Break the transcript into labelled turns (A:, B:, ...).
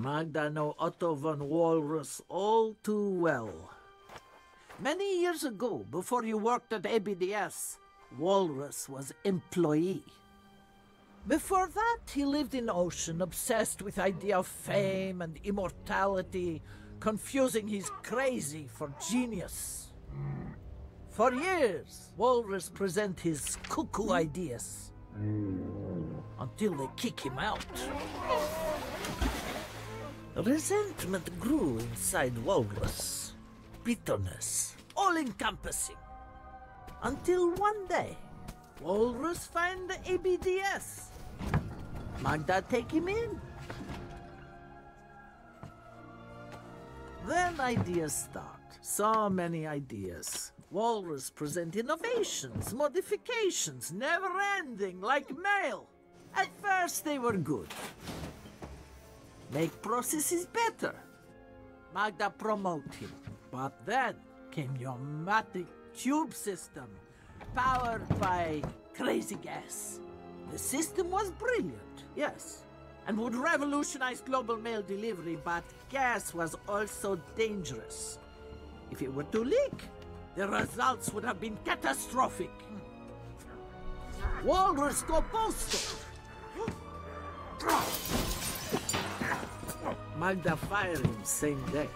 A: Magda know Otto von Walrus all too well. Many years ago, before you worked at ABDS, Walrus was employee. Before that, he lived in Ocean, obsessed with idea of fame and immortality, confusing his crazy for genius. For years, Walrus present his cuckoo ideas until they kick him out. Resentment grew inside Walrus. Bitterness, all encompassing. Until one day, Walrus find the ABDS. Magda take him in. Then ideas start. So many ideas. Walrus present innovations, modifications, never ending, like mail. At first they were good. Make processes better. Magda promoted him. But then came pneumatic tube system, powered by crazy gas. The system was brilliant, yes, and would revolutionize global mail delivery, but gas was also dangerous. If it were to leak, the results would have been catastrophic. Walrus go postal. Magda fired him same day.